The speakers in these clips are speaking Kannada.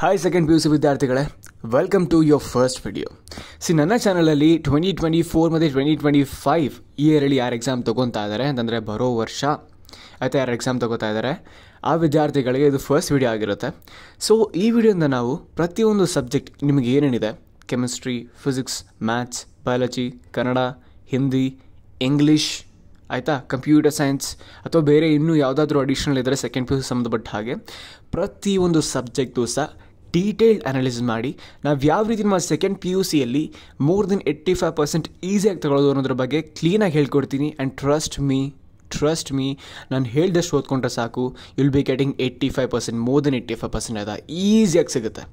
Hi second P U C ವಿದ್ಯಾರ್ಥಿಗಳೇ. Welcome to your first video C ನನ್ನ ಚಾನಲಲ್ಲಿ ಟ್ವೆಂಟಿ ಟ್ವೆಂಟಿ ಫೋರ್ ಮತ್ತು ಟ್ವೆಂಟಿ ಟ್ವೆಂಟಿ ಫೈವ್ ಇಯರಲ್ಲಿ ಯಾರು ಎಕ್ಸಾಮ್ ತೊಗೊತಾ ಇದ್ದಾರೆ ಅಂತಂದರೆ ಬರೋ ವರ್ಷ ಆಯಿತು ಯಾರು ಎಕ್ಸಾಮ್ ತೊಗೋತಾ ಇದ್ದಾರೆ ಆ ವಿದ್ಯಾರ್ಥಿಗಳಿಗೆ ಇದು ಫಸ್ಟ್ ವಿಡಿಯೋ ಆಗಿರುತ್ತೆ. ಸೊ ಈ ವಿಡಿಯೋಯಿಂದ ನಾವು ಪ್ರತಿಯೊಂದು ಸಬ್ಜೆಕ್ಟ್ ನಿಮಗೆ ಏನೇನಿದೆ? Chemistry physics maths biology Kannada Hindi English ಆಯಿತಾ? ಕಂಪ್ಯೂಟರ್ ಸೈನ್ಸ್ ಅಥವಾ ಬೇರೆ ಇನ್ನೂ ಯಾವುದಾದ್ರೂ ಅಡಿಷನಲ್ ಇದ್ದರೆ ಸೆಕೆಂಡ್ ಪಿ ಯು ಸಂಬಂಧಪಟ್ಟ ಹಾಗೆ ಪ್ರತಿಯೊಂದು ಸಬ್ಜೆಕ್ಟು ಸಹ ಡೀಟೇಲ್ಡ್ ಅನಾಲಿಸಿಸ್ ಮಾಡಿ, ನಾವು ಯಾವ ರೀತಿ ನಮ್ಮ ಸೆಕೆಂಡ್ ಪಿ ಯು ಸಿಯಲ್ಲಿ more than eighty five percent ಈಸಿಯಾಗಿ ತಗೊಳ್ಳೋದು ಅನ್ನೋದ್ರ ಬಗ್ಗೆ ಕ್ಲೀನಾಗಿ ಹೇಳ್ಕೊಡ್ತೀನಿ. And trust me trust me ನಾನು ಹೇಳಿದಷ್ಟು ಓದ್ಕೊಂಡ್ರೆ ಸಾಕು. Will be getting eighty five percent more than eighty five percent ಅದ ಈಸಿಯಾಗಿ ಸಿಗುತ್ತೆ.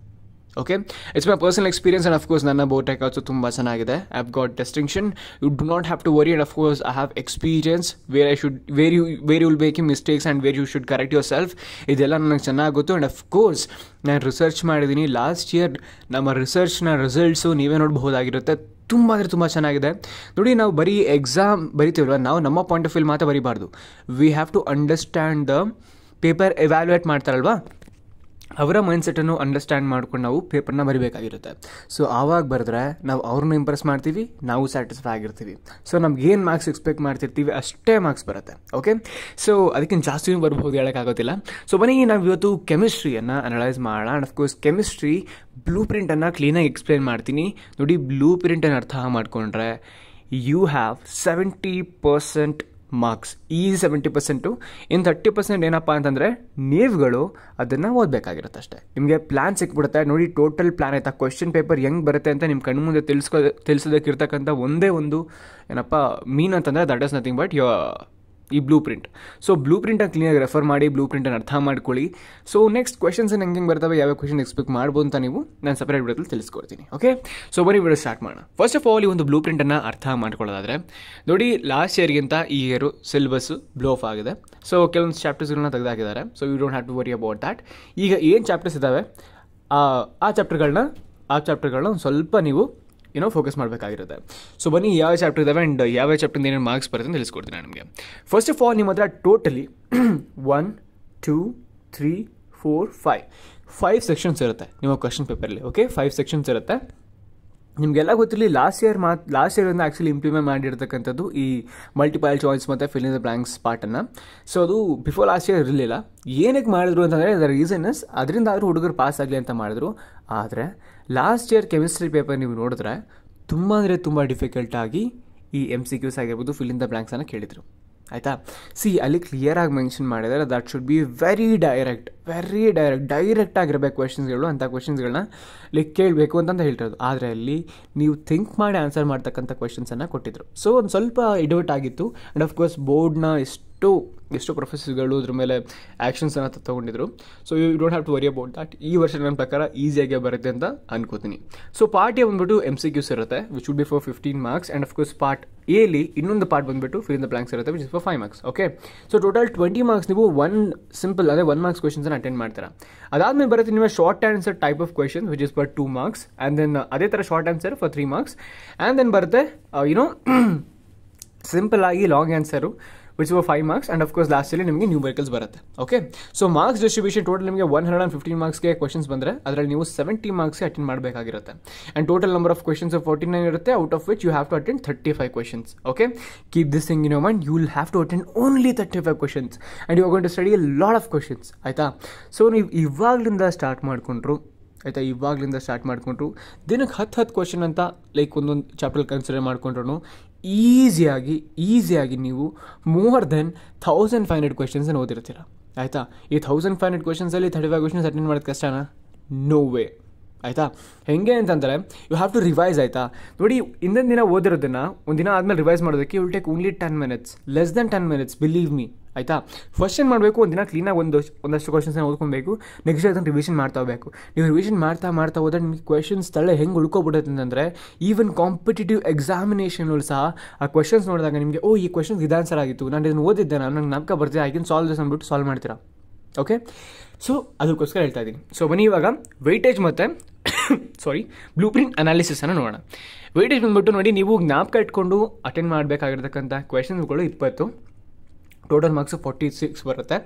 Okay it's my personal experience and of course ನನ್ನ ಬೋಟೆಕ್ ಆಲ್ಸೋ ತುಂಬ ಚೆನ್ನಾಗಿದೆ I have got distinction you do not have to worry and of course I have experience where I should where you where you will mistakes and where you should correct yourself ಇದೆಲ್ಲ ನನಗೆ ಚೆನ್ನಾಗಿ ಗೊತ್ತು ಆ್ಯಂಡ್ ಅಫ್ಕೋರ್ಸ್ ನಾನು ರಿಸರ್ಚ್ ಮಾಡಿದ್ದೀನಿ ಲಾಸ್ಟ್ ಇಯರ್ ನಮ್ಮ ರಿಸರ್ಚ್ನ ರಿಸಲ್ಟ್ಸು ನೀವೇ ನೋಡಬಹುದಾಗಿರುತ್ತೆ. ತುಂಬ ಅಂದರೆ ತುಂಬ ಚೆನ್ನಾಗಿದೆ. ನೋಡಿ ನಾವು ಬರೀ ಎಕ್ಸಾಮ್ ಬರಿತೀವಲ್ವ? ನಾವು ನಮ್ಮ ಪಾಯಿಂಟ್ ಆಫ್ ವ್ಯೂ ಮಾತ್ರ ಬರಿಬಾರ್ದು. We have to understand the paper evaluate ಮಾಡ್ತಾರಲ್ವಾ? ಅವರ ಮೈಂಡ್ಸೆಟನ್ನು ಅಂಡರ್ಸ್ಟ್ಯಾಂಡ್ ಮಾಡ್ಕೊಂಡು ನಾವು ಪೇಪರ್ನ ಬರಿಬೇಕಾಗಿರುತ್ತೆ. ಸೊ ಆವಾಗ ಬರೆದ್ರೆ ನಾವು ಅವ್ರನ್ನ ಇಂಪ್ರೆಸ್ ಮಾಡ್ತೀವಿ, ನಾವು ಸ್ಯಾಟಿಸ್ಫೈ ಆಗಿರ್ತೀವಿ. ಸೊ ನಮ್ಗೆ ಏನು ಮಾರ್ಕ್ಸ್ ಎಕ್ಸ್ಪೆಕ್ಟ್ ಮಾಡ್ತಿರ್ತೀವಿ ಅಷ್ಟೇ ಮಾರ್ಕ್ಸ್ ಬರುತ್ತೆ ಓಕೆ ಸೊ ಅದಕ್ಕಿಂತ ಜಾಸ್ತಿ ಬರ್ಬೋದು ಹೇಳೋಕ್ಕಾಗೋದಿಲ್ಲ ಸೊ ಬನ್ನಿ ನಾವು ಇವತ್ತು ಕೆಮಿಸ್ಟ್ರಿಯನ್ನು ಅನಲೈಸ್ ಮಾಡೋಣ. ಆ್ಯಂಡ್ ಅಫ್ಕೋರ್ಸ್ ಕೆಮಿಸ್ಟ್ರಿ ಬ್ಲೂ ಪ್ರಿಂಟನ್ನು ಕ್ಲೀನಾಗಿ ಎಕ್ಸ್ಪ್ಲೇನ್ ಮಾಡ್ತೀನಿ. ನೋಡಿ ಬ್ಲೂ ಪ್ರಿಂಟನ್ನು ಅರ್ಥ ಮಾಡಿಕೊಂಡ್ರೆ you have seventy percent marks. ಈ ಸೆವೆಂಟಿ ಪರ್ಸೆಂಟು ಇನ್ನು ತರ್ಟಿ ಪರ್ಸೆಂಟ್ ಏನಪ್ಪ ಅಂತಂದರೆ ನೀವುಗಳು ಅದನ್ನು ಓದಬೇಕಾಗಿರುತ್ತೆ ಅಷ್ಟೇ ನಿಮಗೆ ಪ್ಲ್ಯಾನ್ ಸಿಕ್ಬಿಡುತ್ತೆ. ನೋಡಿ ಟೋಟಲ್ ಪ್ಲ್ಯಾನ್ ಆಯ್ತಾ? ಕ್ವಶನ್ ಪೇಪರ್ ಹೆಂಗೆ ಬರುತ್ತೆ ಅಂತ ನಿಮ್ಮ ಕಣ್ಣು ಮುಂದೆ ತಿಳಿಸ್ಕೊ ತಿಳಿಸೋದಕ್ಕಿರ್ತಕ್ಕಂಥ ಒಂದೇ ಒಂದು ಏನಪ್ಪ ಮೀನ್ ಅಂತಂದರೆ that is nothing but your ಈ ಬ್ಲೂ ಪ್ರಿಂಟ್ ಸೊ ಬ್ಲೂ ಪ್ರಿಂಟನ್ನು ಕ್ಲೀನಾಗಿ ರೆಫರ್ ಮಾಡಿ ಬ್ಲೂ ಪ್ರಿಂಟನ್ನು ಅರ್ಥ ಮಾಡ್ಕೊಳ್ಳಿ. ಸೊ ನೆಕ್ಸ್ಟ್ ಕ್ವೆಶನ್ಸ್ ಏನು ಹೆಂಗೆ ಬರ್ತವೆ ಯಾವ ಕ್ವೆಶನ್ ಎಕ್ಸ್ಪೆಕ್ಟ್ ಮಾಡ್ಬೋದು ಅಂತ ನೀವು ನಾನು ಸಪ್ರೇಟ್ ವಿಡಿಯೋದಲ್ಲಿ ತಿಳಿಸ್ಕೊಡ್ತೀನಿ ಓಕೆ ಸೊ ಬರೀ ವಿಡಿಯೋ ಸ್ಟಾರ್ಟ್ ಮಾಡೋಣ. ಫಸ್ಟ್ ಆಫ್ ಆಲ್ ಈ ಒಂದು ಬ್ಲೂ ಪ್ರಿಂಟನ್ನು ಅರ್ಥ ಮಾಡ್ಕೊಳ್ಳೋದಾದರೆ, ನೋಡಿ ಲಾಸ್ಟ್ ಇಯರ್ಗಿಂತ ಈ ಇಯರು ಸಿಲೆಬಸ್ಸು ಬ್ಲೋ ಆಫ್ ಆಗಿದೆ. ಸೊ ಕೆಲವೊಂದು ಚಾಪ್ಟರ್ಸ್ಗಳನ್ನ ತೆಗೆದಾಕಿದ್ದಾರೆ. So you don't have to worry about that ಈಗ ಏನು ಚಾಪ್ಟರ್ಸ್ ಇದ್ದಾವೆ ಆ ಚಾಪ್ಟರ್ಗಳನ್ನ ಆ ಚಾಪ್ಟರ್ಗಳನ್ನ ಸ್ವಲ್ಪ ನೀವು ಏನೋ ಫೋಕಸ್ ಮಾಡಬೇಕಾಗಿರುತ್ತೆ. ಸೊ ಬನ್ನಿ ಯಾವ ಚಾಪ್ಟರ್ ಇದಾವೆ ಆ್ಯಂಡ್ ಯಾವ ಚಾಪ್ಟರ್ ಏನೇನು ಮಾರ್ಕ್ಸ್ ಬರುತ್ತೆ ಅಂತ ತಿಳಿಸ್ಕೊಡ್ತೀನಿ ನಿಮಗೆ. ಫಸ್ಟ್ ಆಫ್ ಆಲ್ ನಿಮ್ಮ ಹತ್ರ totally one two three four five five sections ಇರುತ್ತೆ ನಿಮ್ಮ ಕ್ವಶನ್ ಪೇಪರಲ್ಲಿ ಓಕೆ ಫೈವ್ ಸೆಕ್ಷನ್ಸ್ ಇರುತ್ತೆ. ನಿಮಗೆಲ್ಲ ಗೊತ್ತಿರಲಿ ಲಾಸ್ಟ್ ಇಯರ್ ಮಾತ್ ಲಾಸ್ಟ್ ಇಯರಿಂದ ಆ್ಯಕ್ಚುಲಿ ಇಂಪ್ಲಿಮೆಂಟ್ ಮಾಡಿರ್ತಕ್ಕಂಥದ್ದು ಈ ಮಲ್ಟಿಪಲ್ ಚಾಯ್ಸ್ ಮತ್ತು ಫಿಲ್ ಇನ್ ದ ಬ್ಲ್ಯಾಂಕ್ಸ್ ಪಾರ್ಟನ್ನು ಸೊ ಅದು ಬಿಫೋರ್ ಲಾಸ್ಟ್ ಇಯರ್ ಇರಲಿಲ್ಲ. ಏನಕ್ಕೆ ಮಾಡಿದ್ರು ಅಂತಂದರೆ ದ ರೀಸನ್ ಇಸ್ ಅದರಿಂದ ಆದರೂ ಹುಡುಗರು ಪಾಸ್ ಆಗಲಿ ಅಂತ ಮಾಡಿದ್ರು. ಆದರೆ ಲಾಸ್ಟ್ ಇಯರ್ ಕೆಮಿಸ್ಟ್ರಿ ಪೇಪರ್ ನೀವು ನೋಡಿದ್ರೆ, ತುಂಬ ಅಂದರೆ ತುಂಬ ಡಿಫಿಕಲ್ಟಾಗಿ ಈ ಎಂ ಸಿ ಕ್ಯೂಸ್ ಆಗಿರ್ಬೋದು ಫಿಲ್ ಇನ್ ದ ಬ್ಲ್ಯಾಂಕ್ಸನ್ನು ಕೇಳಿದರು. ಆಯಿತಾ? ಸಿ ಅಲ್ಲಿ ಕ್ಲಿಯರಾಗಿ ಮೆನ್ಷನ್ ಮಾಡಿದರೆ that should be very direct very direct direct ಆಗಿರಬೇಕು ಕ್ವೆಶನ್ಸ್ಗಳು ಅಂಥ ಕ್ವೆಶನ್ಸ್ಗಳನ್ನ ಲೈಕ್ ಕೇಳಬೇಕು ಅಂತಂದು ಹೇಳ್ತಿರೋದು. ಆದರೆ ಅಲ್ಲಿ ನೀವು ಥಿಂಕ್ ಮಾಡಿ ಆನ್ಸರ್ ಮಾಡ್ತಕ್ಕಂಥ ಕ್ವೆಶನ್ಸನ್ನು ಕೊಟ್ಟಿದ್ರು. ಸೊ ಒಂದು ಸ್ವಲ್ಪ ಇಡೌಟ್ ಆಗಿತ್ತು. ಆ್ಯಂಡ್ ಅಫ್ಕೋರ್ಸ್ ಬೋರ್ಡ್ನ ಎಷ್ಟೋ ಎಷ್ಟೋ ಪ್ರೊಫೆಸರ್ಗಳು ಇದ್ರ ಮೇಲೆ ಆ್ಯಕ್ಷನ್ಸನ್ನು ತಗೊಂಡಿದ್ರು. So you don't have to worry about that ಈ ವರ್ಷ ನನ್ನ ಪ್ರಕಾರ ಈಸಿಯಾಗಿ ಬರುತ್ತೆ ಅಂತ ಅನ್ಕೋತೀನಿ. ಸೊ ಪಾರ್ಟ್ ಎ ಬಂದ್ಬಿಟ್ಟು ಎಂ ಸಿ ಕ್ಯೂಸ್ ಇರುತ್ತೆ which would be for fifteen marks and of course part ಎಲಿ ಇನ್ನೊಂದು ಪಾರ್ಟ್ ಬಂದ್ಬಿಟ್ಟು ಫಿಲ್ ದ ಬ್ಲಾಂಕ್ಸ್ ಇರುತ್ತೆ which is for five marks okay so total twenty marks ನೀವು ಒನ್ ಸಿಂಪಲ್ ಅದೇ ಒನ್ ಮಾರ್ಕ್ಸ್ ಕ್ವೆಶನ್ಸನ್ನು ಅಟೆಂಡ್ ಮಾಡ್ತೀರಾ. ಅದಾದಮೇಲೆ ಬರುತ್ತೆ ನಿಮ್ಮ short answer type of question which is for two marks and then ಅದೇ ಥರ short answer for three marks and then ಬರುತ್ತೆ ಯುನೋ ಸಿಂಪಲ್ ಆಗಿ long answer which were five marks and of course ಲಾಸ್ಟಲ್ಲಿ ನಿಮಗೆ ನ್ಯೂ ವೆಹಿಕಲ್ಸ್ ಬರುತ್ತೆ. Okay so marks distribution total ನಿಮಗೆ ಒನ್ ಹಂಡ್ರೆಡ್ ಆ್ಯಂಡ್ ಫಿಫ್ಟೀನ್ ಮಾರ್ಕ್ಸ್ಗೆ ಕ್ವಶನ್ಸ್ ಬಂದರೆ, ಅದರಲ್ಲಿ ನೀವು ಸೆವೆಂಟಿ ಮಾರ್ಕ್ಸ್ಗೆ attend ಮಾಡಬೇಕಾಗಿರುತ್ತೆ. And total number of questions forty nine ಇರುತ್ತೆ out of which you have to attend thirty five questions okay keep this thing in your mind you will have to attend only thirty five questions and you going to study lot of questions ಆಯಿತಾ? ಸೊ ನೀವು ಇವಾಗಲಿಂದ ಸ್ಟಾರ್ಟ್ ಮಾಡಿಕೊಂಡ್ರು, ಆಯಿತಾ? ಇವಾಗಲಿಂದ ಸ್ಟಾರ್ಟ್ ಮಾಡಿಕೊಂಡ್ರು, ದಿನಕ್ಕೆ ಹತ್ತು ಹತ್ತು ಕ್ವಶನ್ ಅಂತ ಲೈಕ್ ಒಂದೊಂದು ಚಾಪ್ಟರ್ ಕನ್ಸಿಡರ್ ಮಾಡ್ಕೊಂಡ್ರು ಈಸಿಯಾಗಿ ಈಸಿಯಾಗಿ ನೀವು more than thousand five hundred ಕ್ವೆಶನ್ಸನ್ನು ಓದಿರ್ತೀರ. ಆಯಿತಾ? ಈ ಥೌಸಂಡ್ ಫೈವ್ ಹಂಡ್ರೆಡ್ ಕ್ವೆಶನ್ಸಲ್ಲಿ ಥರ್ಟಿ ಫೈವ್ ಕ್ವೆಶನ್ಸ್ ಅಟೆಂಡ್ ಮಾಡೋದು ಕಷ್ಟನಾ ನೋ ವೇ ಆಯಿತಾ? ಹೆಂಗೆ ಅಂತಂದರೆ ಯು ಹ್ಯಾವ್ ಟು ರಿವೈಸ್ ಆಯಿತಾ? ನೋಡಿ ಇಂದಿನ ದಿನ ಓದಿರೋದನ್ನು ಒಂದು ದಿನ ಆದಮೇಲೆ ರಿವೈಸ್ ಮಾಡೋದಕ್ಕೆ will take only ten minutes less than ten minutes believe me ಆಯಿತಾ? ಫಸ್ಟ್ ಏನು ಮಾಡಬೇಕು? ಒಂದಿನ ದಿನ ಕ್ಲೀನಾಗಿ ಒಂದು ಒಂದಷ್ಟು ಕ್ವಶನ್ಸ್ನ ಓದ್ಕೊಬೇಕು? ನೆಕ್ಸ್ಟ್ ಅದನ್ನು ರಿವಿಷನ್ ಮಾಡ್ತಾ ಹೋಗಬೇಕು. ನೀವು ರಿವಿಷನ್ ಮಾಡ್ತಾ ಮಾಡ್ತಾ ಹೋದ್ರೆ ನಿಮಗೆ ಕ್ವೆಶನ್ಸ್ ತಳ್ಳೆ ಹೆಂಗೆ ಉಳ್ಕೊಬಿಡುತ್ತೆ ಅಂತಂದರೆ ಈವನ್ ಕಾಂಪಿಟೇಟಿವ್ ಎಕ್ಸಾಮಿನೇಷನ್ಗಳು ಸಹ ಆ ಕ್ವೆಶನ್ಸ್ ನೋಡಿದಾಗ ನಿಮಗೆ, ಓ, ಈ ಕ್ವೆಶನ್ಸ್ ಇದು ಆನ್ಸರ್ ಆಗಿತ್ತು. ನಾನು ಇದನ್ನು ಓದಿದ್ದೆ ನಾನು, ನಂಗೆ ನಾಲ್ಕ ಬರ್ತಿದೆ. ಐ ಕ್ಯಾನ್ ಸಾಲ್ವ್ ದಿಸ್ ಅಂದ್ಬಿಟ್ಟು ಸಾಲ್ವ್ ಮಾಡ್ತೀರಾ? ಓಕೆ ಸೊ ಅದಕ್ಕೋಸ್ಕರ ಹೇಳ್ತಾ ಇದ್ದೀನಿ ಸೊ ಬನ್ನಿ ಇವಾಗ ವೆಯ್ಟೇಜ್ ಮತ್ತು ಸಾರಿ ಬ್ಲೂ ಪ್ರಿಂಟ್ ಅನಾಲಿಸಿಸನ್ನು ನೋಡೋಣ. ವೆಯ್ಟೇಜ್ ಬಂದ್ಬಿಟ್ಟು ನೋಡಿ, ನೀವು ಜ್ಞಾಪಕ ಇಟ್ಕೊಂಡು ಅಟೆಂಡ್ ಮಾಡಬೇಕಾಗಿರ್ತಕ್ಕಂಥ ಕ್ವೆಶನ್ಸ್ಗಳು ಇಪ್ಪತ್ತು. ಟೋಟಲ್ ಮಾರ್ಕ್ಸ್ ಫಾರ್ಟಿ ಸಿಕ್ಸ್ ಬರುತ್ತೆ.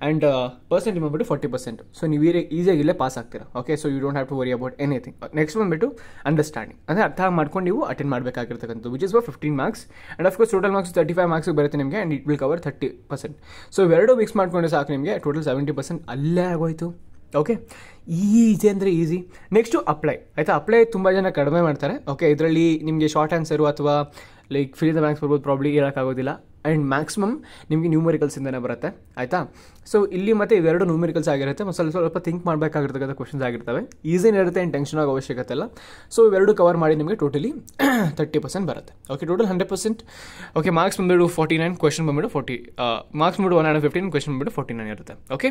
ಆ್ಯಂಡ್ ಪರ್ಸೆಂಟ್ ಬಂದ್ಬಿಟ್ಟು ಫಾರ್ಟಿ ಪರ್ಸೆಂಟ್ ಸೊ ನೀವು ಈಸಿಯಾಗಿ ಇಲ್ಲೇ ಪಾಸ್ ಆಗ್ತೀರಾ. Okay so you don't have to worry about anything next ಬಂದ್ಬಿಟ್ಟು ಅಂಡರ್ಸ್ಟ್ಯಾಂಡಿಂಗ್ ಅಂದರೆ ಅರ್ಥ ಮಾಡ್ಕೊಂಡು ನೀವು attend ಮಾಡಬೇಕಾಗಿರ್ತಕ್ಕಂಥದ್ದು which is for fifteen marks and of course total marks thirty five marks ಬರುತ್ತೆ ನಿಮಗೆ and it will cover thirty percent so ಇವೆರಡು ಮಿಕ್ಸ್ ಮಾಡ್ಕೊಂಡ್ರೆ ಸಾಕು ನಿಮಗೆ ಟೋಟಲ್ ಸೆವೆಂಟಿ ಪರ್ಸೆಂಟ್ ಅಲ್ಲೇ ಆಗೋಯಿತು. ಓಕೆ ಈಸಿ ಅಂದರೆ ಈಸಿ ನೆಕ್ಸ್ಟು ಅಪ್ಲೈ ಆಯಿತಾ? ಅಪ್ಲೈ ತುಂಬ ಜನ ಕಡಿಮೆ ಮಾಡ್ತಾರೆ. ಓಕೆ ಇದರಲ್ಲಿ ನಿಮಗೆ ಶಾರ್ಟ್ ಆನ್ಸರು ಅಥವಾ ಲೈಕ್ ಫಿಲ್ ದ ಬ್ಯಾಂಕ್ಸ್ ಬರ್ಬೋದು ಪ್ರಾಬ್ಲಿ ಹೇಳೋಕ್ಕಾಗೋದಿಲ್ಲ ಆ್ಯಂಡ್ ಮ್ಯಾಕ್ಸಿಮಮ್ ನಿಮಗೆ ನ್ಯೂಮರಿಕಲ್ಸಿಂದನೇ ಬರುತ್ತೆ, ಆಯಿತಾ? ಸೊ ಇಲ್ಲಿ ಮತ್ತೆ ಇವೆರಡು ನ್ಯೂಮರಿಕಲ್ಸ್ ಆಗಿರುತ್ತೆ, ಮತ್ತು ಸ್ವಲ್ಪ ಸ್ವಲ್ಪ ಥಿಂಕ್ ಮಾಡಬೇಕಾಗಿರ್ತಕ್ಕಂಥ ಕ್ವಶನ್ಸ್ ಆಗಿರ್ತವೆ. ಈಸಿನೇ ಇರುತ್ತೆ ಏನು ಟೆನ್ಷನ್ ಆಗೋ ಅವಶ್ಯಕತೆ ಇಲ್ಲ. ಸೊ ಇವೆರಡು ಕವರ್ ಮಾಡಿ ನಿಮಗೆ ಟೋಟಲಿ ತರ್ಟಿ ಪರ್ಸೆಂಟ್ ಬರುತ್ತೆ. Okay total hundred percent okay marks ಬಂದ್ಬಿಟ್ಟು ಫಾರ್ಟಿ ನೈನ್ ಕ್ವಶನ್ ಬಂದ್ಬಿಟ್ಟು ಫೋರ್ಟಿ ಮಾರ್ಕ್ಸ್ ಬಂದ್ಬಿಟ್ಟು ಒನ್ ಹಂಡ್ರೆಡ್ ಫಿಫ್ಟೀನ್ ಕ್ವಶನ್ ಬಂದ್ಬಿಟ್ಟು ಫೋರ್ಟಿ ನೈನ್ ಇರುತ್ತೆ. ಓಕೆ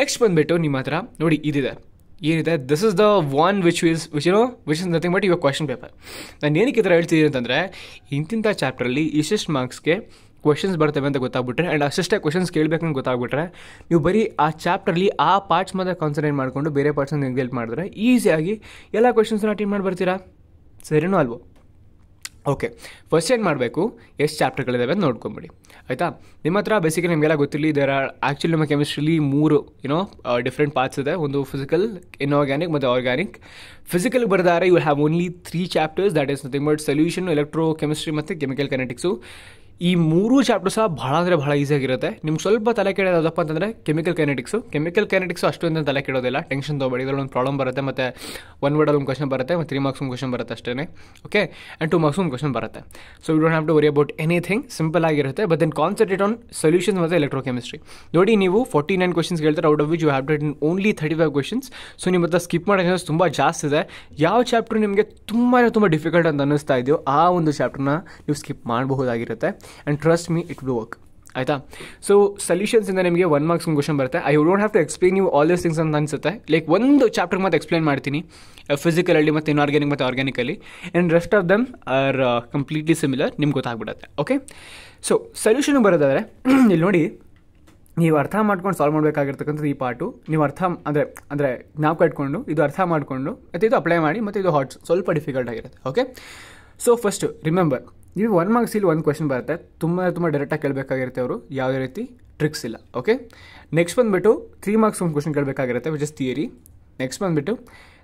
ನೆಕ್ಸ್ಟ್ ಬಂದುಬಿಟ್ಟು ನಿಮ್ಮ ಹತ್ರ, ನೋಡಿ ಇದಿದೆ. ಏನಿದೆ? This is the one which is which no which is nothing but ಇವಾಗ ಕ್ವಶನ್ ಪೇಪರ್ ನಾನು ಏನಕ್ಕೆ ಈ ಥರ ಹೇಳ್ತಿದ್ದೀನಿ ಅಂತಂದರೆ ಇಂತಿಂಥ ಚಾಪ್ಟರಲ್ಲಿ ಇಷ್ಟಿಷ್ಟು ಮಾರ್ಕ್ಸ್ಗೆ ಕ್ವಶನ್ಸ್ ಬರ್ತವೆ ಅಂತ ಗೊತ್ತಾಗ್ಬಿಟ್ರೆ ಆ್ಯಂಡ್ ಅಷ್ಟೇ ಕ್ವೆಶನ್ಸ್ ಕೇಳಬೇಕಂತ ಗೊತ್ತಾಗ್ಬಿಟ್ರೆ, ನೀವು ಬರೀ ಆ ಚಾಪ್ಟರ್ಲಿ ಆ ಪಾರ್ಟ್ಸ್ ಮಾತ್ರ ಕಾನ್ಸಂಟ್ರೇಟ್ ಮಾಡಿಕೊಂಡು ಬೇರೆ ಪಾರ್ಟ್ಸನ್ನು ನೆಗ್ಲೆಕ್ಟ್ ಮಾಡಿದ್ರೆ ಈಸಿಯಾಗಿ ಎಲ್ಲ ಕ್ವೆಶನ್ಸ್ನ ಅಟೆಂಡ್ ಮಾಡಿ ಬರ್ತೀರಾ ಸರಿನೋ ಅಲ್ವೋ? ಓಕೆ ಫಸ್ಟ್ ಏನು ಮಾಡಬೇಕು? ಎಷ್ಟು ಚಾಪ್ಟರ್ಗಳಿದ್ದಾವೆ ಅಂತ ನೋಡ್ಕೊಂಬಿಡಿ. ಆಯಿತಾ? ನಿಮ್ಮ ಹತ್ರ ಬೇಸಿಕಲಿ ನಿಮಗೆಲ್ಲ ಗೊತ್ತಿರಲಿ ಇದರ ಆ್ಯಕ್ಚುಲಿ ನಮ್ಮ ಕೆಮಿಸ್ಟ್ರಿಲಿ ಮೂರು ಏನೋ ಡಿಫ್ರೆಂಟ್ ಪಾರ್ಟ್ಸ್ ಇದೆ. ಒಂದು ಫಿಸಿಕಲ್ ಇನ್ಆರ್ಗ್ಯಾನಿಕ್ ಮತ್ತು organic physical ಬರೆದಾರೆ you have only three chapters that is nothing but solution electrochemistry ಮತ್ತು ಕೆಮಿಕಲ್ ಕನೆಟಿಕ್ಸು ಈ ಮೂರು ಚಾಪ್ಟರ್ ಸಹ ಭಾಳ ಅಂದರೆ ಭಾಳ ಈಸಿಯಾಗಿರುತ್ತೆ ನಿಮ್ಗೆ ಸ್ವಲ್ಪ ತಲೆ ಕೆಡೋದಪ್ಪ ಯಾವುದಪ್ಪ ಅಂತಂದರೆ ಕೆಮಿಕಲ್ ಕೈನೆಟಿಕ್ಸು ಕೆಮಿಕಲ್ ಕೈನೆಟಿಕ್ಸು ಅಷ್ಟೊಂದು ತಲೆ ಕೆಡೋದಿಲ್ಲ. ಟೆನ್ಷನ್ ತೊಗೊಬೇಡಿ. ಇದರಲ್ಲಿ ಒಂದು ಪ್ರಾಬ್ಲಮ್ ಬರುತ್ತೆ ಮತ್ತು ಒನ್ ವರ್ಡಲ್ಲಿ ಒಂದು ಕ್ವಶನ್ ಬರುತ್ತೆ ಮತ್ತು ತ್ರೀ ಮಾರ್ಕ್ಸ್ ಒಂದು ಕ್ವಶನ್ ಬರುತ್ತೆ ಅಷ್ಟೇ ಓಕೆ ಆ್ಯಂಡ್ ಟು ಮಾರ್ಕ್ಸ್ ಒಂದು ಕ್ವಶನ್ ಬರುತ್ತೆ. So you don't have to worry about anything simple ಆಗಿರುತ್ತೆ. But then concentrate on solutions ಮತ್ತು ಎಲೆಕ್ಟ್ರೋಕೆಮಿಸ್ಟ್ರಿ ನೋಡಿ, ನೀವು ಫೋರ್ಟಿ ನೈನ್ ಕ್ವಶನ್ಸ್ ಹೇಳ್ತಾರೆ out of which you have to only thirty five questions so ನಿಮ್ಮ ಹತ್ರ ಸ್ಕಿಪ್ ಮಾಡೋ ಚಾನ್ಸ್ ತುಂಬ ಜಾಸ್ತಿ ಇದೆ. ಯಾವ ಚಾಪ್ಟರ್ ನಿಮಗೆ ತುಂಬಾ ತುಂಬ ಡಿಫಿಕಲ್ಟ್ ಅಂತ ಅನ್ನಿಸ್ತಾ ಇದೆಯೋ, ಆ ಒಂದು ಚಾಪ್ಟರ್ನ ನೀವು skip ಮಾಡಬಹುದಾಗಿರುತ್ತೆ. And trust me it will work ಆಯಿತಾ? ಸೊ ಸೊಲ್ಯೂಷನ್ಸಿಂದ ನಿಮಗೆ ಒನ್ ಮಾರ್ಕ್ಸ್ ಒಂದು ಕ್ವಶನ್ ಬರುತ್ತೆ. I don't have to explain ನೀವು ಆಲ್ ದಿಸ್ ಥಿಂಗ್ಸ್ ಅಂತ ಅನಿಸುತ್ತೆ. ಲೈಕ್ ಒಂದು ಚಾಪ್ಟರ್ ಮತ್ತೆ ಎಕ್ಸ್ಪ್ಲೇನ್ ಮಾಡ್ತೀನಿ. ಫಿಸಿಕಲಲ್ಲಿ ಮತ್ತು ಇನ್ಆರ್ಗ್ಯಾನಿಕ್ ಮತ್ತು organically and rest of them are completely similar ನಿಮ್ಗೆ ಗೊತ್ತಾಗ್ಬಿಡುತ್ತೆ. ಓಕೆ ಸೊ ಸೊಲ್ಯೂಷನ್ ಬರೋದಾದರೆ, ಇಲ್ಲಿ ನೋಡಿ, ನೀವು ಅರ್ಥ ಮಾಡ್ಕೊಂಡು ಸಾಲ್ವ್ ಮಾಡಬೇಕಾಗಿರ್ತಕ್ಕಂಥದ್ದು ಈ ಪಾರ್ಟು ನೀವು ಅರ್ಥ ಅಂದರೆ ಅಂದರೆ ಜ್ಞಾಪಕ ಇಟ್ಕೊಂಡು, ಇದು ಅರ್ಥ ಮಾಡಿಕೊಂಡು, ಮತ್ತು ಇದು ಅಪ್ಲೈ ಮಾಡಿ, ಮತ್ತು ಇದು ಹಾಟ್ ಸ್ವಲ್ಪ ಡಿಫಿಕಲ್ಟ್ ಆಗಿರುತ್ತೆ. ಓಕೆ ಸೊ ಫಸ್ಟು ರಿಮೆಂಬರ್ ನೀವು ಒನ್ ಮಾರ್ಕ್ಸ್ ಇಲ್ಲಿ ಒಂದು ಕ್ವೆಶನ್ ಬರುತ್ತೆ. ತುಂಬ ತುಂಬ ಡೈರೆಕ್ಟಾಗಿ ಕೇಳಬೇಕಾಗಿರುತ್ತೆ ಅವರು. ಯಾವುದೇ ರೀತಿ ಟ್ರಿಕ್ಸ್ ಇಲ್ಲ. ಓಕೆ ನೆಕ್ಸ್ಟ್ ಬಂದುಬಿಟ್ಟು ತ್ರೀ ಮಾರ್ಕ್ಸ್ ಒಂದು ಕ್ವಶನ್ ಕೇಳಬೇಕಾಗಿರುತ್ತೆ ವಿಚ್ ಇಸ್ ಥಿಯರಿ ನೆಕ್ಸ್ಟ್ ಬಂದುಬಿಟ್ಟು,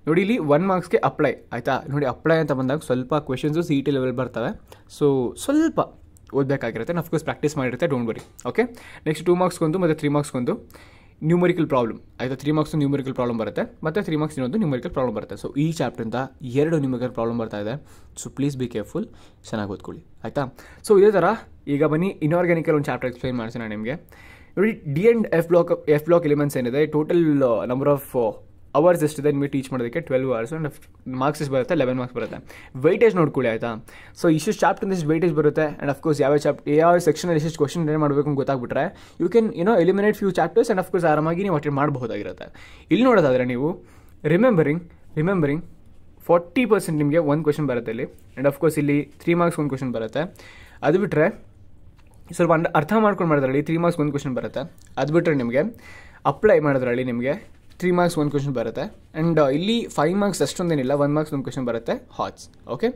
ನೋಡಿ ಇಲ್ಲಿ ಒನ್ ಮಾರ್ಕ್ಸ್ಗೆ ಅಪ್ಲೈ ಆಯಿತಾ? ನೋಡಿ ಅಪ್ಲೈ ಅಂತ ಬಂದಾಗ ಸ್ವಲ್ಪ questions C E T level ಬರ್ತವೆ. ಸೊ ಸ್ವಲ್ಪ ಓದಬೇಕಾಗಿರುತ್ತೆ. Of course practice ಮಾಡಿರುತ್ತೆ. Don't worry okay next two ಮಾರ್ಕ್ಸ್ಗೊಂದು ಮತ್ತು ತ್ರೀ ಮಾರ್ಕ್ಸ್ಗೊಂದು ನ್ಯೂಮರಿಕಲ್ ಪ್ರಾಬ್ಲಮ್ ಆಯಿತಾ? ತ್ರೀ ಮಾರ್ಕ್ಸ್ ನ್ಯೂಮರಿಕಲ್ ಪ್ರಾಬ್ಲಮ್ ಬರುತ್ತೆ. ಮತ್ತು ತ್ರೀ ಮಾರ್ಕ್ಸ್ ಇನ್ನೊಂದು ನ್ಯೂಮರಿಕಲ್ ಪ್ರಾಬ್ಲಮ್ ಬರುತ್ತೆ. ಸೊ ಈ ಚಾಪ್ಟ್ರಿಂದ ಎರಡು ನ್ಯೂಮರಿಕಲ್ ಪ್ರಾಬ್ಲಮ್ ಬರ್ತಾ ಇದೆ. ಸೊ ಪ್ಲೀಸ್ ಬಿ ಕೇರ್ಫುಲ್ ಚೆನ್ನಾಗಿ ಓದ್ಕೊಳ್ಳಿ. ಆಯಿತಾ? ಸೊ ಇದೇ ಥರ ಈಗ ಬನ್ನಿ ಇನ್ಆರ್ಗ್ಯಾನಿಕಲ್ ಒಂದು ಚಾಪ್ಟರ್ ಎಕ್ಸ್ಪ್ಲೈನ್ ಮಾಡ್ತೀನಿ ನಾನು ನಿಮಗೆ. ನೋಡಿ D and F block F block elements ಏನಿದೆ? ಟೋಟಲ್ ನಂಬರ್ ಆಫ್ ಅವರ್ಸ್ ಎಷ್ಟಿದೆ ನಿಮಗೆ ಟೀಚ್ ಮಾಡೋದಕ್ಕೆ ಟ್ವೆಲ್ವ್ ಅವರ್ಸ್ ಆ್ಯಂಡ್ ಮಾರ್ಕ್ಸ್ ಎಷ್ಟು ಬರುತ್ತೆ ಲೆವೆನ್ ಮಾರ್ಕ್ಸ್ ಬರುತ್ತೆ. ವೈಟೇಜ್ ನೋಡ್ಕೊಳ್ಳಿ ಆಯಿತಾ? ಸೊ ಇಷ್ಟು ಚಾಪ್ಟರ್ ಎಷ್ಟು ವೈಟೇಜ್ ಬರುತ್ತೆ ಆ್ಯಂಡ್ ಅಫ್ಕೋರ್ಸ್ ಯಾವ ಚಾಪ್ ಯಾವ ಸೆಕ್ಷನಲ್ಲಿ ಎಷ್ಟು ಕ್ವಶನ್ ಏನು ಮಾಡಬೇಕು ಅಂತ ಗೊತ್ತಾಗ್ಬಿಟ್ರೆ you can you know eliminate few chapters and of course ಆರಾಮಾಗಿ ನೀವು ಅಟೆಂಡ್ ಮಾಡಬಹುದಾಗಿರುತ್ತೆ. ಇಲ್ಲಿ ನೋಡೋದಾದರೆ ನೀವು ರಿಮೆಂಬರಿಂಗ್ ರಿಮೆಂಬರಿಂಗ್ ಫಾರ್ಟಿ ಪರ್ಸೆಂಟ್ ನಿಮಗೆ ಒಂದು ಕ್ವಶನ್ ಬರುತ್ತೆ ಇಲ್ಲಿ. ಆ್ಯಂಡ್ ಅಫ್ಕೋರ್ಸ್ ಇಲ್ಲಿ ತ್ರೀ ಮಾರ್ಕ್ಸ್ ಒಂದು ಕ್ವಶನ್ ಬರುತ್ತೆ. ಅದು ಬಿಟ್ಟರೆ ಸ್ವಲ್ಪ ಅರ್ಥ ಮಾಡ್ಕೊಂಡು ಮಾಡೋದ್ರಲ್ಲಿ ತ್ರೀ ಮಾರ್ಕ್ಸ್ ಒಂದು ಕ್ವಶನ್ ಬರುತ್ತೆ. ಅದು ಬಿಟ್ಟರೆ ನಿಮಗೆ ಅಪ್ಲೈ ಮಾಡೋದ್ರಲ್ಲಿ ನಿಮಗೆ ತ್ರೀ ಮಾರ್ಕ್ಸ್ ಒಂದು ಕ್ವಶನ್ ಬರುತ್ತೆ. ಆ್ಯಂಡ್ ಇಲ್ಲಿ ಫೈವ್ ಮಾರ್ಕ್ಸ್ ಅಷ್ಟೊಂದೇನಿಲ್ಲ ಒನ್ ಮಾರ್ಕ್ಸ್ ಒಂದು ಕ್ವಶನ್ ಬರುತ್ತೆ ಹಾಟ್ಸ್ ಓಕೆ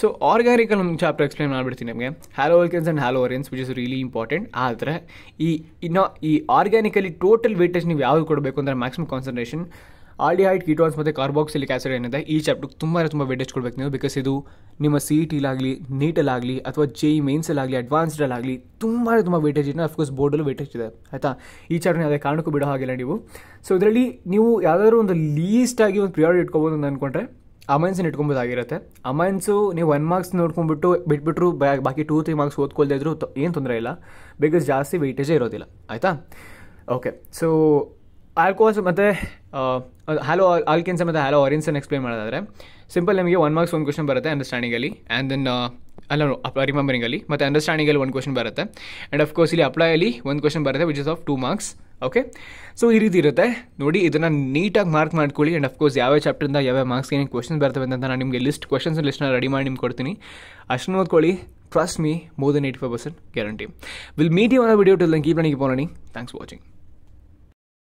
ಸೊ ಆರ್ಗ್ಯಾನಿಕಲ್ ಒಂದು ಚಾಪ್ಟರ್ ಎಕ್ಸ್ಪ್ಲೈನ್ ಮಾಡಿಬಿಡ್ತೀನಿ ನಿಮಗೆ. Haloalkanes and haloarenes which is really important ಆದರೆ, ಈ, ಇನ್ನು ಈ ಆರ್ಗ್ಯಾನಿಕಲಿ ಟೋಟಲ್ ವೇಟೇಜ್ ನೀವು ಯಾವುದು ಕೊಡಬೇಕು ಅಂದರೆ ಮ್ಯಾಕ್ಸಿಮಮ್ ಕಾನ್ಸಂಟ್ರೇಷನ್ ಆಲ್ಡಿಹೈಡ್ ಕೀಟೋನ್ಸ್ ಮತ್ತು ಕಾರ್ಬಾಕ್ಸಿಲಿಕ್ ಆ್ಯಸಿಡ್ ಏನಿದೆ, ಈ ಚಾಪ್ಟರ್ಗೆ ತುಂಬ ತುಂಬ ವೇಟೇಜ್ ಕೊಡ್ಬೇಕು ನೀವು ಬಿಕಾಸ್ ಇದು ನಿಮ್ಮ ಸಿ ಇ ಟಿಲಾಗಲಿ ನೀಟಲ್ಲಾಗಲಿ ಅಥವಾ ಜೆ ಇ ಮೇನ್ಸಲ್ಲಾಗಲಿ ಅಡ್ವಾನ್ಸ್ಡಲ್ಲಾಗಲಿ ತುಂಬ ತುಂಬ ವೇಟೇಜ್ ಇದೆ. ಅಫ್ಕೋರ್ಸ್ ಬೋರ್ಡಲ್ಲೂ ವೇಟೇಜ್ ಇದೆ. ಆಯಿತಾ? ಈ ಚಾಪ್ಟರ್ನ ಯಾವುದೇ ಕಾರಣಕ್ಕೂ ಬಿಡೋ ಹಾಗಿಲ್ಲ ನೀವು. ಸೊ ಇದರಲ್ಲಿ ನೀವು ಯಾವುದಾದ್ರೂ ಒಂದು ಲೀಸ್ಟಾಗಿ ಒಂದು ಪ್ರಿಯಾರಿಟಿ ಇಟ್ಕೊಬೋದು ಅಂತ ಅಂದ್ಕೊಂಡ್ರೆ ಅಮೈನ್ಸನ್ನು ಇಟ್ಕೊಬೋದಾಗಿರುತ್ತೆ. ಅಮೈನ್ಸು ನೀವು ಒನ್ ಮಾರ್ಕ್ಸ್ ನೋಡ್ಕೊಂಡ್ಬಿಟ್ಟು ಬಿಟ್ಬಿಟ್ರು ಬಾಕಿ ಟೂ ತ್ರೀ ಮಾರ್ಕ್ಸ್ ಓದ್ಕೊಳ್ದೇ ಇದ್ರು ಏನು ತೊಂದರೆ ಇಲ್ಲ. ಬಿಕಾಸ್ ಜಾಸ್ತಿ ವೆಯ್ಟೇಜೇ ಇರೋದಿಲ್ಲ. ಆಯಿತಾ? ಓಕೆ ಸೊ ಆಲ್ಕೋಹಾಲ್ಸ್ ಮತ್ತು ಹ್ಯಾಲೋ ಆಲ್ಕಿನ್ಸ್ ಮತ್ತು ಹ್ಯಾಲೋ ಆರೆನ್ಸನ್ನು ಎಕ್ಸ್ಪ್ಲೇನ್ ಮಾಡೋದಾದರೆ. ಸಿಂಪಲ್ ನಿಮಗೆ ಒನ್ ಮಾರ್ಕ್ಸ್ ಒಂದು ಕ್ವಶನ್ ಬರುತ್ತೆ ಅಂಡರ್ಸ್ಟ್ಯಾಂಡಿಂಗಲ್ಲಿ ಆ್ಯಂಡ್ ದೆನ್ ಅಲ್ಲ ರಿಮೆಂಬರಿಂಗಲ್ಲಿ ಮತ್ತು ಅಂಡರ್ಸ್ಟ್ಯಾಂಡಿಂಗಲ್ಲಿ ಒಂದು ಕ್ವಶನ್ ಬರುತ್ತೆ. ಆ್ಯಂಡ್ ಅಫ್ಕೋರ್ಸ್ ಇಲ್ಲಿ ಅಪ್ಲೈಯಲ್ಲಿ ಒಂದು ಕ್ವಶನ್ ಬರುತ್ತೆ which is of two marks okay so ಈ ರೀತಿ ಇರುತ್ತೆ. ನೋಡಿ, ಇದನ್ನು ನೀಟಾಗಿ ಮಾರ್ಕ್ ಮಾಡ್ಕೊಳ್ಳಿ. ಆ್ಯಂಡ್ ಅಫ್ಕೋರ್ಸ್ ಯಾವ ಚಾಪ್ಟರಿಂದ ಯಾವ ಮಾರ್ಕ್ಸ್ ಏನೇನು ಕ್ವಶನ್ಸ್ ಬರ್ತವೆ ಅಂತ ನಾನು ನಿಮಗೆ ಲಿಸ್ಟ್ ಕ್ವಶನ್ಸ್ ಲಿಸ್ಟ್ನ ರೆಡಿ ಮಾಡಿ ನಿಮ್ಗೆ ಕೊಡ್ತೀನಿ. ಅಷ್ಟನ್ನು ಓದ್ಕೊಳ್ಳಿ. Trust me more than eighty five percent guarantee will meet you on video till then keep ನನಗೆ ಪೋನಿ ಥ್ಯಾಂಕ್ಸ್ ವಾಚಿಂಗ್